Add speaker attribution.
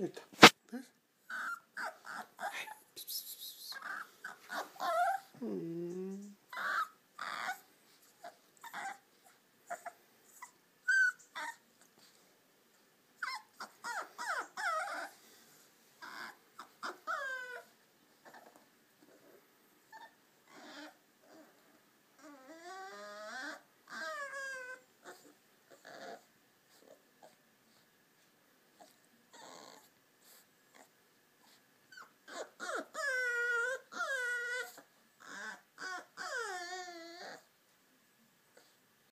Speaker 1: Eita. Hum.